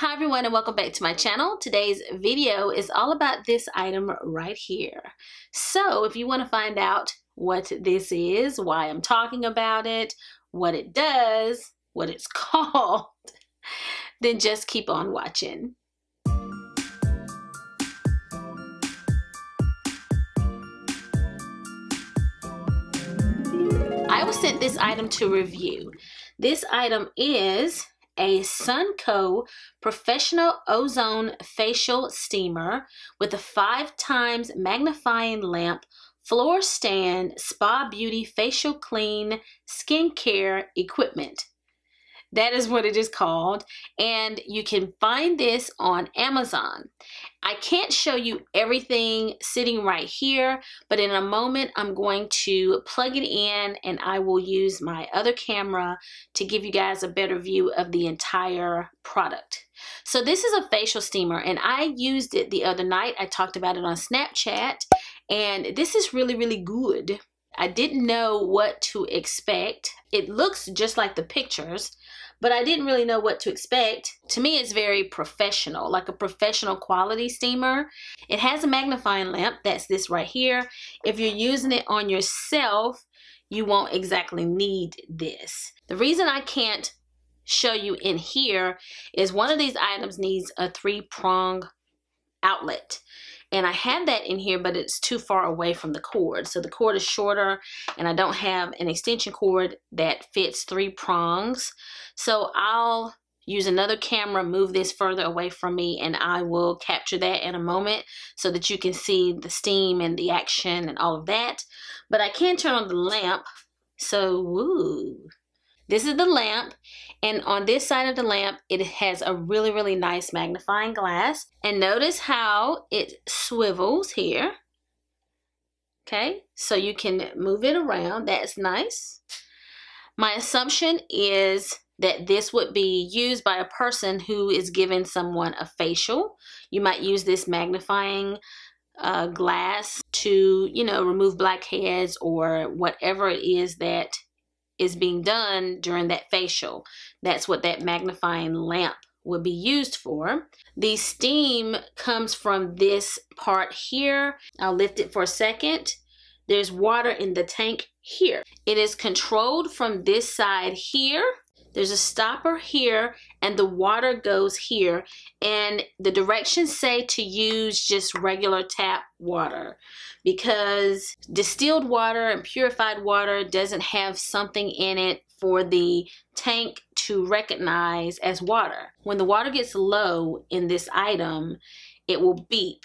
Hi everyone and welcome back to my channel. Today's video is all about this item right here. So if you want to find out what this is, why I'm talking about it, what it does, what it's called, then just keep on watching. I was sent this item to review. This item is a SUNCOO Professional Ozone Facial Steamer with a five times magnifying lamp, floor stand, spa beauty, facial clean, skincare equipment. That is what it is called. And you can find this on Amazon. I can't show you everything sitting right here, but in a moment I'm going to plug it in and I will use my other camera to give you guys a better view of the entire product. So this is a facial steamer and I used it the other night. I talked about it on Snapchat and this is really, really good. I didn't know what to expect. It looks just like the pictures, but I didn't really know what to expect. To me, it's very professional, like a professional quality steamer. It has a magnifying lamp, that's this right here. If you're using it on yourself, you won't exactly need this. The reason I can't show you in here is one of these items needs a three prong outlet and I have that in here but it's too far away from the cord. So the cord is shorter and I don't have an extension cord that fits three prongs. So I'll use another camera move this further away from me and I will capture that in a moment so that you can see the steam and the action and all of that. But I can turn on the lamp. So woo this is the lamp and on this side of the lamp, it has a really, really nice magnifying glass. And notice how it swivels here. Okay, so you can move it around. That's nice. My assumption is that this would be used by a person who is giving someone a facial. You might use this magnifying uh, glass to, you know, remove blackheads or whatever it is that is being done during that facial. That's what that magnifying lamp would be used for. The steam comes from this part here. I'll lift it for a second. There's water in the tank here. It is controlled from this side here there's a stopper here and the water goes here and the directions say to use just regular tap water because distilled water and purified water doesn't have something in it for the tank to recognize as water. When the water gets low in this item, it will beep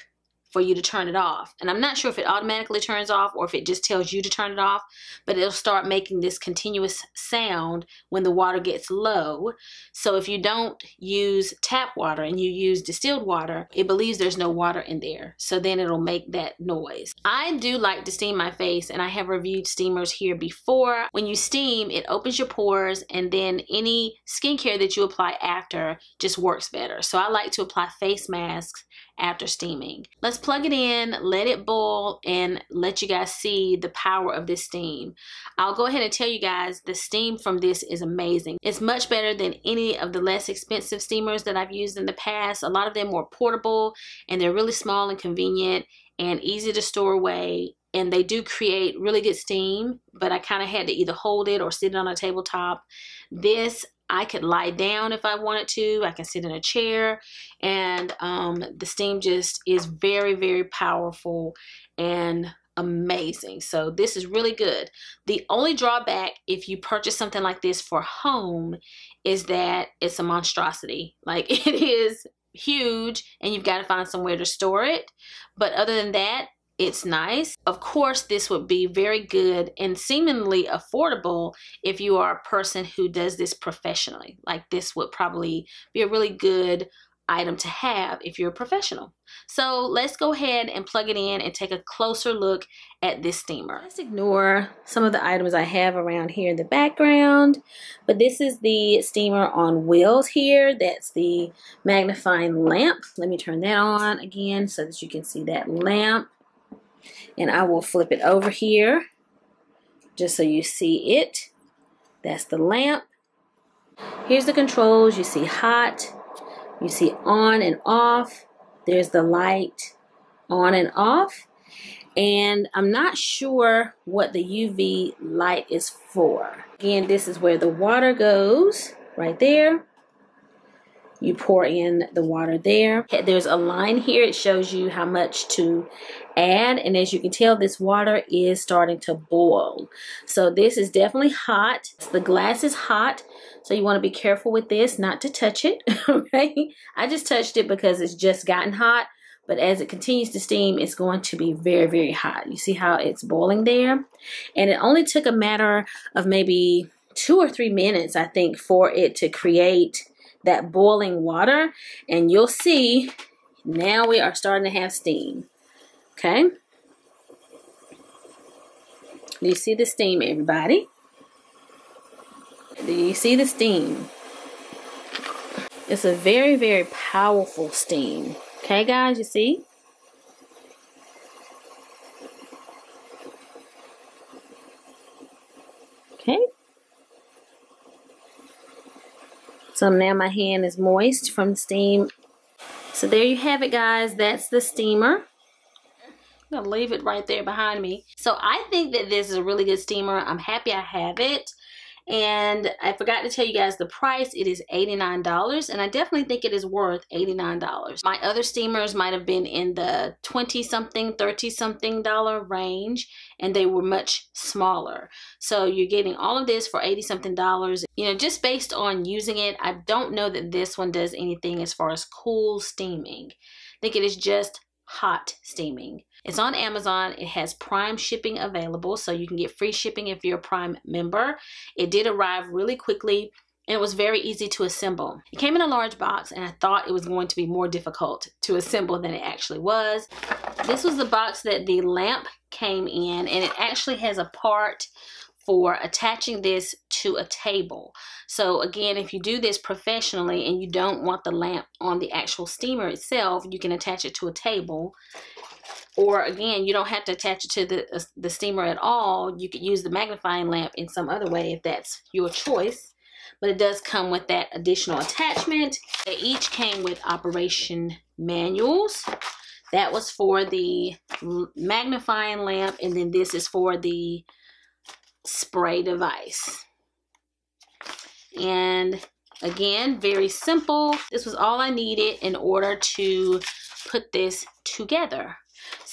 for you to turn it off. And I'm not sure if it automatically turns off or if it just tells you to turn it off, but it'll start making this continuous sound when the water gets low. So if you don't use tap water and you use distilled water, it believes there's no water in there. So then it'll make that noise. I do like to steam my face and I have reviewed steamers here before. When you steam, it opens your pores and then any skincare that you apply after just works better. So I like to apply face masks after steaming. Let's plug it in, let it boil, and let you guys see the power of this steam. I'll go ahead and tell you guys the steam from this is amazing. It's much better than any of the less expensive steamers that I've used in the past. A lot of them were portable and they're really small and convenient and easy to store away and they do create really good steam but I kind of had to either hold it or sit it on a tabletop. This I could lie down if I wanted to. I can sit in a chair and um, the steam just is very, very powerful and amazing. So this is really good. The only drawback if you purchase something like this for home is that it's a monstrosity. Like it is huge and you've got to find somewhere to store it. But other than that, it's nice. Of course, this would be very good and seemingly affordable if you are a person who does this professionally. Like this would probably be a really good item to have if you're a professional. So let's go ahead and plug it in and take a closer look at this steamer. Let's ignore some of the items I have around here in the background, but this is the steamer on wheels here. That's the magnifying lamp. Let me turn that on again so that you can see that lamp and I will flip it over here just so you see it. That's the lamp. Here's the controls. You see hot, You see on and off. There's the light on and off. And I'm not sure what the UV light is for. Again, this is where the water goes right there. You pour in the water there. There's a line here. It shows you how much to add. And as you can tell, this water is starting to boil. So this is definitely hot. The glass is hot. So you want to be careful with this, not to touch it. Okay. I just touched it because it's just gotten hot. But as it continues to steam, it's going to be very, very hot. You see how it's boiling there? And it only took a matter of maybe two or three minutes, I think, for it to create that boiling water and you'll see now we are starting to have steam. Okay? Do you see the steam, everybody? Do you see the steam? It's a very, very powerful steam. Okay, guys, you see? Okay. So now my hand is moist from steam. So there you have it, guys. That's the steamer. I'm to leave it right there behind me. So I think that this is a really good steamer. I'm happy I have it. And I forgot to tell you guys the price. It is $89 and I definitely think it is worth $89. My other steamers might have been in the 20 something, 30 something dollar range and they were much smaller. So you're getting all of this for 80 something dollars. You know, just based on using it, I don't know that this one does anything as far as cool steaming. I think it is just hot steaming. It's on Amazon. It has Prime shipping available, so you can get free shipping if you're a Prime member. It did arrive really quickly and it was very easy to assemble. It came in a large box and I thought it was going to be more difficult to assemble than it actually was. This was the box that the lamp came in and it actually has a part for attaching this to a table. So again, if you do this professionally and you don't want the lamp on the actual steamer itself, you can attach it to a table or again, you don't have to attach it to the, uh, the steamer at all. You could use the magnifying lamp in some other way if that's your choice. But it does come with that additional attachment. They each came with operation manuals. That was for the magnifying lamp and then this is for the spray device. And again, very simple. This was all I needed in order to put this together.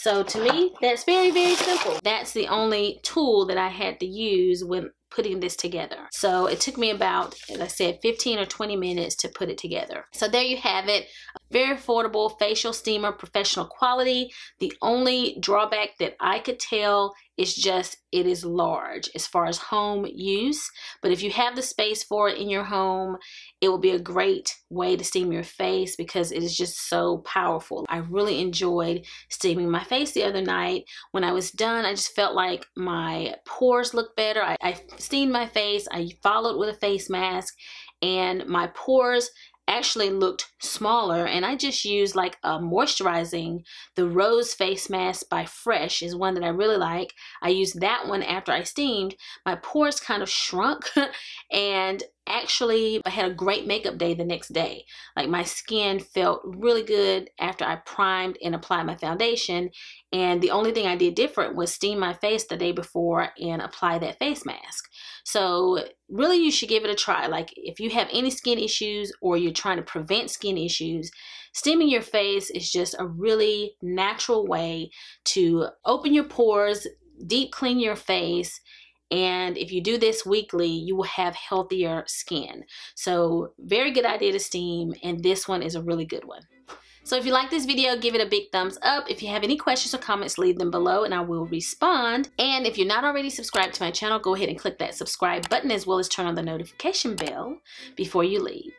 So to me, that's very, very simple. That's the only tool that I had to use when putting this together. So it took me about, as I said, 15 or 20 minutes to put it together. So there you have it. Very affordable facial steamer, professional quality. The only drawback that I could tell is just it is large as far as home use. But if you have the space for it in your home, it will be a great way to steam your face because it is just so powerful. I really enjoyed steaming my face the other night. When I was done, I just felt like my pores looked better. I, I steamed my face. I followed with a face mask and my pores actually looked smaller and I just used like a moisturizing the rose face mask by fresh is one that I really like. I used that one after I steamed. My pores kind of shrunk and actually I had a great makeup day the next day like my skin felt really good after I primed and applied my foundation and the only thing I did different was steam my face the day before and apply that face mask so really you should give it a try. Like if you have any skin issues or you're trying to prevent skin issues, steaming your face is just a really natural way to open your pores, deep clean your face, and if you do this weekly, you will have healthier skin. So very good idea to steam, and this one is a really good one. So if you like this video, give it a big thumbs up. If you have any questions or comments, leave them below and I will respond. And if you're not already subscribed to my channel, go ahead and click that subscribe button as well as turn on the notification bell before you leave.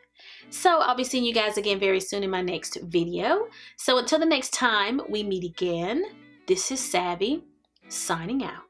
So I'll be seeing you guys again very soon in my next video. So until the next time we meet again, this is Savvy signing out.